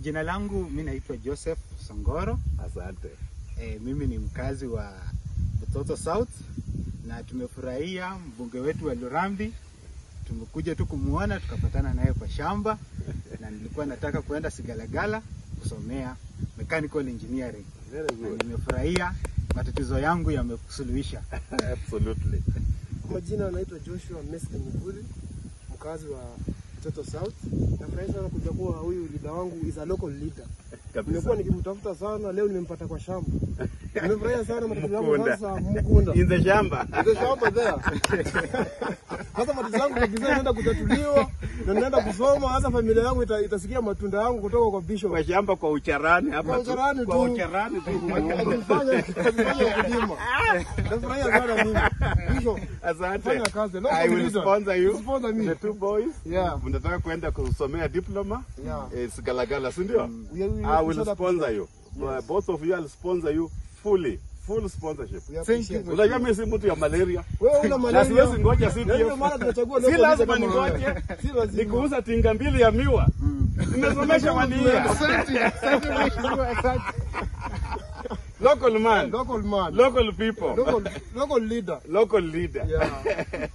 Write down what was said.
Jina langu mi naitwa Joseph Songoro. Asante. E, mimi ni mkazi wa Butoto South na tumefurahia mbunge wetu wa Lurambi. Tumekuja tu kumuona tukapatana naye kwa shamba na nilikuwa nataka kuenda Sigalagala kusomea mechanical engineering Very good. nimefurahia matatizo yangu yamekusuluhisha. Absolutely. Kwa jina anaitwa Joshua Meska Muguri, mkazi wa Butoto South. Nafurahi huyu leader wangu is a local leader. Nimekuwa nikimtafuta sana, leo nimempata kwa shamba. Nimefurahia sana matatizo yangu sasa Mkunda. In the shamba. Ndio shamba there. Sasa matatizo yangu kabisa naenda kutatuliwa na naenda kusoma, hasa familia yangu ita, itasikia matunda yangu kutoka kwa bishop. Kwa shamba kwa ucharani hapa. Kwa tu. ucharani Kwa tu. ucharani tu. Kufanya akifanya. Nafurahia sana mimi. Bishop, Asante. Fanya kazi. No, I will sponsor you. Sponsor me. The two boys. Yeah. Mnataka kwenda kusomea diploma? Yeah. Eh, Sigalagala, si ndio? We- I will sponsor you. Both of you I'll sponsor you fully. Full sponsorship. Thank you. Unajua mimi si mtu ya malaria. Wewe una Na malaria. siwezi ngoja CDF. ndio maana tunachagua leo. Si lazima ningoje. Nikuuza tinga mbili ya miwa. Nimesomesha. Asante, asante asante. Local man. Local man. Local people. Local, local leader. Local leader. Yeah.